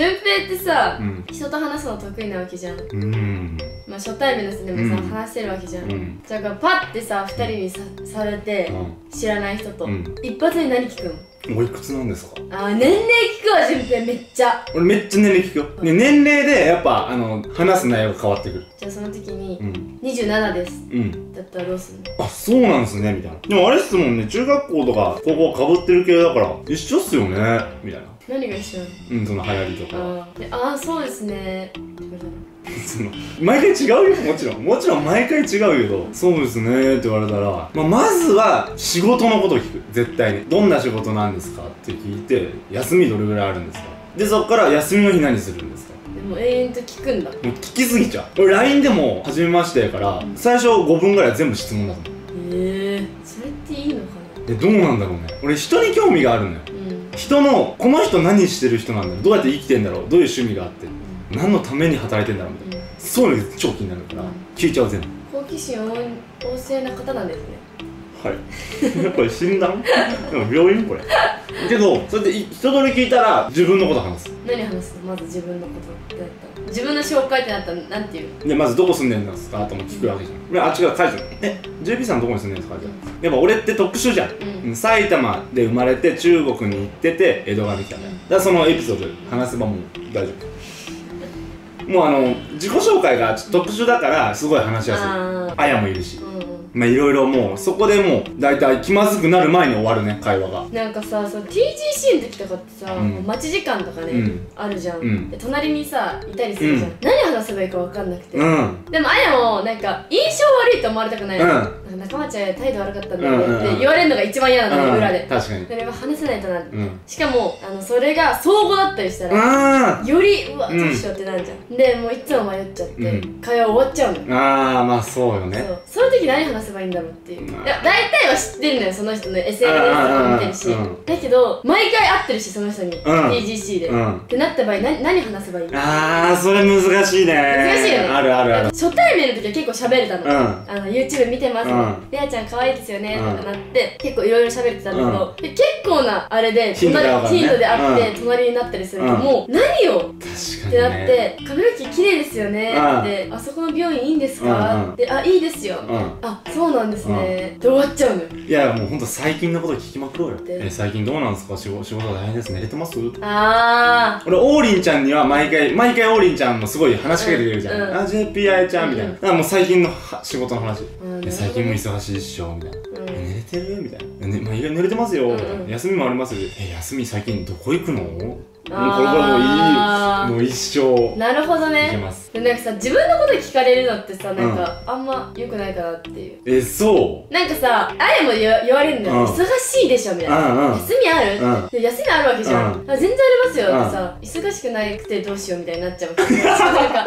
順平ってさ、うん。人と話すの得意なわけじゃん。うん。まあ初対面の人でもさ、うん。話せるわけじゃん、うん。だからパッてさ2人にさされて、知らない人と、うん。一発目何聞くのおいくつなんですか？あー年齢聞くわ順平めっちゃ。俺めっちゃ年齢聞くよ、ね、年齢でやっぱあの話す内容が変わってくるじゃあその時にうん。27です。うん。だったらどうすんの？あそうなんすねみたいな。でもあれっすもんね中学校とか高校かぶってる系だから一緒っすよねみたいな。何が一緒なの？うんその流行りとか。あー。であーそうですね。って言われたらその毎回違うよもちろん。もちろん毎回違うけどそうですねって言われたら、まあ、まずは仕事のことを聞く。絶対に。どんな仕事なんですかって聞いて休みどれぐらいあるんですかでそっから休みの日何するんですか？でも永遠と聞くんだ。もう聞きすぎちゃう。俺 LINE でも初めましてやから最初5分ぐらい全部質問だと思うへえ。それっていいのかな？えどうなんだろうね。俺人に興味があるのよ。うん。人のこの人何してる人なんだろう。どうやって生きてんだろう。どういう趣味があって。何のために働いてんだろうみたいなうん。そういうのが超気になるからうん。聞いちゃう全部。好奇心旺盛な方なんですね。はい。これ診断 でも病院これけどそれでい一通り聞いたら自分のこと話す。何話すの？まず自分のことってなったら自分の紹介ってなったらなんていう？でまずどこ住んでんですかとも聞くわけじゃん。俺あ違う書いてあるえ JP さんどこに住んでるんですか？ってやっぱ俺って特殊じゃん。うん。うん埼玉で生まれて中国に行ってて江戸が来たんだからそのエピソード話せばもう大丈夫。もうあの自己紹介が特殊だからすごい話しやすい。ああやもいるし。うんまあいろいろもうそこでもう大体気まずくなる前に終わるね会話が。なんかさその TGC の時とかってさ、うん。もう待ち時間とかね、うん。あるじゃん、うん。で隣にさいたりするじゃん、うん。何話せばいいか分かんなくて、うん。でもあやもなんか印象悪いと思われたくないの、うん。なんか中町は態度悪かったんだよねって言われるのが一番嫌なのね、裏で。確かに。それは話せないとなって、うん。しかもあのそれが相互だったりしたら、あよりうわうん。どうしようってなるじゃん、でもういつも迷っちゃって、うん。会話終わっちゃうの。あーまあそうよね。そう。その時何話せばいいんだろうっていう。いうん。や大体は知ってるのよその人の SNS とか見てるし。だけど毎回会ってるしその人に、TGC で、うん。ってなった場合何何話せばいいあーそれ難しいね。難しいよね。あるあるある。初対面の時は結構喋れたの,、うん。あの YouTube 見てます、うん。レアちゃん可愛いですよね、うん。とかなって結構いろいろ喋ってたんだけど、で結構なあれで頻度で会うからね。頻度で会って、隣になったりすると、うん。もう何を？っにてなって、ね髪の毛綺麗ですよね。うん。って、あそこの病院いいんですか、うんうん。であいいですよ、うん。あそうなんですね、で終わっちゃうのよ。いやもうほんと最近のこと聞きまくろうよ。で。え最近どうなんですか？仕事仕事大変です寝れてます？あ俺王林ちゃんには毎回毎回王林ちゃんもすごい話しかけてくれるじゃん、うん。うんあ JP あやちゃんみたいな、うん。だからもう最近のは仕事の話、最近も忙しいっしょみたいな、寝れてる？みたいな、ねまあ、意外に寝れてますよ、休みもありますえ休み最近どこ行くの？これあー。もういいもう一生。なるほどいけねでなんかさ自分のこと聞かれるのってさなんか、あんま良くないかなっていう。えそう。なんかさあやも言われるんだよ、うん。忙しいでしょみたいな、うんうん。休みある、うん。で休みあるわけじゃん、うあ全然ありますよってさ、忙しくなくてどうしようみたいになっちゃうなんか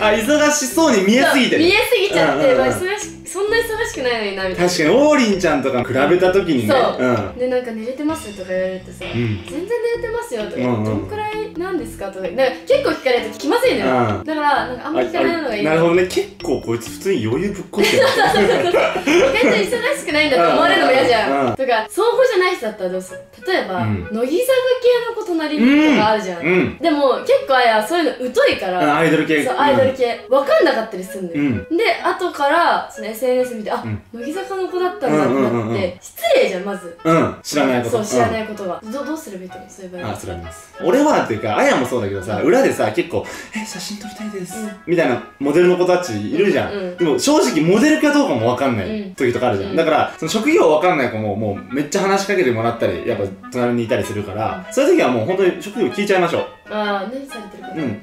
あ忙しそうに見えすぎてる見えすぎちゃって、うんうんうん。まあ、忙しそんな忙しくないのになみたいな。確かに王林ちゃんとか比べた時にね。そう。うん。でなんか寝れてますとか言われるとさ、ん。全然寝れてますよとか、うんうん。どんくらいなんですか？とか。なんか結構聞かれると気まずいのよ、うん。だからなんかあんま聞かないのがいい。なるほどね。結構こいつ普通に余裕ぶっこってる。全然忙しくないん。だって思われるのも嫌じゃん、うんとか相互じゃない人だったらどう。する例えば、うん。乃木坂系の子隣とかあるじゃん、うん。でも結構あやそういうの疎いから、アイドル系。そうアイドル系、分かんなかったりするのよ、うん。で後からその SNS 見てあ、うん。乃木坂の子だったんだってなって、うんうんうん。うん失礼じゃんまず。うん。知らないこと。そう知らないことが、どどうすればいいと思うそういう場合あそれあります。俺はっていうかあやもそうだけどさ裏でさ結構「え写真撮りたいです」うん。みたいなモデルの子たちいるじゃん、うんでも正直モデルかどうかも分かんないうん。時とかあるじゃん、うん。だからその職業分かんない子ももうめっちゃ話しかけてもらったりやっぱ隣にいたりするから、そういう時はもう本当に職業聞いちゃいましょう。ああ何されてるか、うん。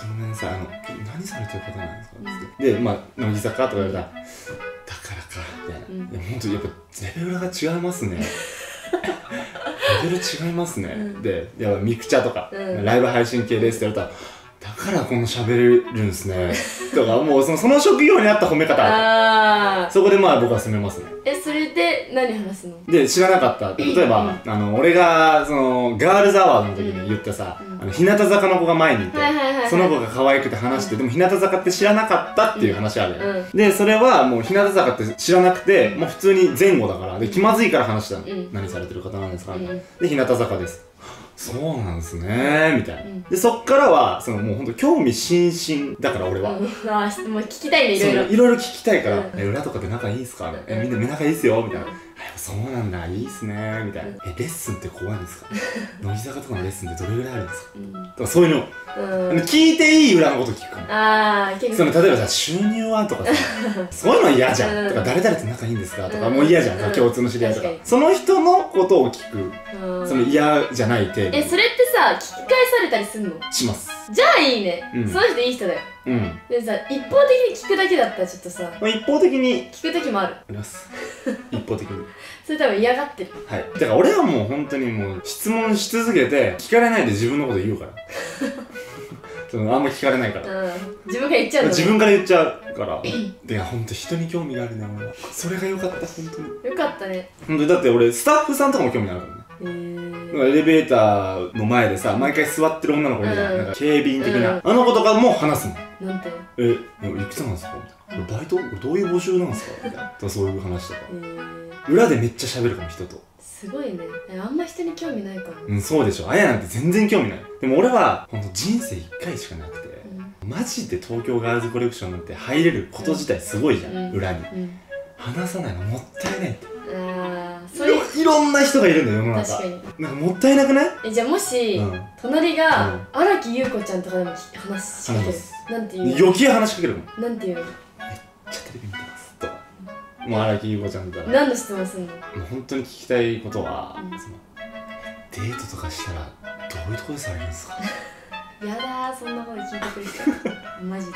ごめんなさいあの何されてる方なんですか？つってでまあ乃木坂とか言われたらだからかみたいな、うん。いや本当やっぱレベルが違いますねレベル違いますね、うん。でやっぱミクチャとか、うん。ライブ配信系ですって言われたらだからこの喋れるんですね。とかもうそのその職業に合った褒め方ああそこでまあ僕は攻めますね。えそれで何話すの？で知らなかった。例えば、あの俺がそのガールズアワードの時に言ったさ、うんあの日向坂の子が前にいて、はいはいはいはい。その子が可愛くて話して、でも日向坂って知らなかったっていう話あるよ、うん。でそれはもう日向坂って知らなくて、もう普通に前後だからで気まずいから話したの、うん。何されてる方なんですか、うん。で日向坂です。そうなんですねみたいな、うん。でそっからはそのもうほんと興味津々だから俺は、うん、あーもう聞きたいねいろいろ。そういろ聞きたいから、うん。え裏とかで仲いいんすか、んえみんな仲いいっすよみたいな、そうなんだいいっすねみたいな、うん。えレッスンって怖いんですか？乃木坂とかのレッスンってどれぐらいあるんですか？うん、とかそういうの、うん、聞いていい裏のこと聞くからああ結その例えばさ収入はとかさ そういうの嫌じゃん、うん。とか誰々と仲いいんですか？とか、うん。もう嫌じゃん、うん共通の知り合いとか。その人のことを聞く、うん。その嫌じゃない程度。えそれってさ聞き返されたりすんの？します。じゃあいいね、うん。その人いい人だようん。でもさ一方的に聞くだけだったらちょっとさまあ一方的に。聞く時もある。あります。一方的に。それ多分嫌がってる。はい。だから俺はもう本当にもう質問し続けて聞かれないで自分のこと言うから。そのあんま聞かれないから。うん。自分が言っちゃうのね。自分から言っちゃうから。で本当人に興味があるね俺はそれが良かった本当に。よかったね。本当にだって俺スタッフさんとかも興味あるからね。へー。なんかエレベーターの前でさ毎回座ってる女の子いるじゃん,、うん。なんか警備員的な、うん。あの子とかも話すの。なんて？へえいくつなんですか？みたいなバイト？どういう募集なんですか？みたいなそういう話とか。ー。裏でめっちゃ喋るかも人と。すごいね。えあんま人に興味ないか。も、うんそうでしょ。あやなんて全然興味ない。でも俺は本当人生1回しかなくてうん。マジで東京ガールズコレクションなんて入れること自体すごいじゃん、うん。裏に。うん。話さないのもったいないって。ああそういろんな人がいるんだよ世の中。確かに。なんかもったいなくない？えじゃあもし、うん。隣うん。が荒木優子ちゃんとかでもき話しかける。なんていうの？余計話しかけるもんめっなんていうの？ちゃテレビ見てます。と。もう荒木優子ちゃんだったら。何の質問すんの？もう本当に聞きたいことは、うん。そのデートとかしたらどういうところでされるんですか？やだーそんなこと聞いてくる人マジで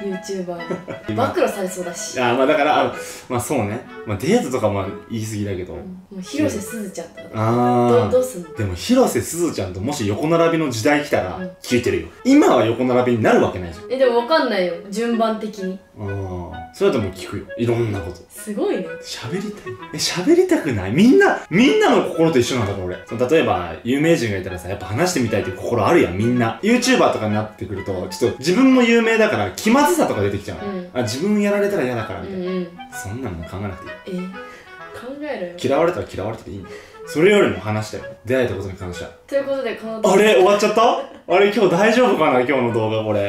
YouTuber に暴露されそうだし。いやまあだからあまあそうね、まあ、デートとかも言い過ぎだけど、もう広瀬すずちゃんとか。どああどうすんの？でも広瀬すずちゃんともし横並びの時代来たらうん。聞いてるよ。今は横並びになるわけないじゃん。えでも分かんないよ。順番的に。ああそれだともう聞くよ。いろんなこと。すごいね喋りたい。え喋りたくない？みんなみんなの心と一緒なんだから俺。その例えば有名人がいたらさやっぱ話してみたいっていう心あるやんみんな。YouTuber とかになってくるとちょっと自分も有名だから気まずさとか出てきちゃうの、うん。あ自分やられたら嫌だからうみたいな、んうん。そんなの考えなくていい。え考えろよ。嫌われたら嫌われてていいの。それよりも話したよ出会えたことに関してはということでこのあれ終わっちゃった？あれ今日大丈夫かな？今日の動画これ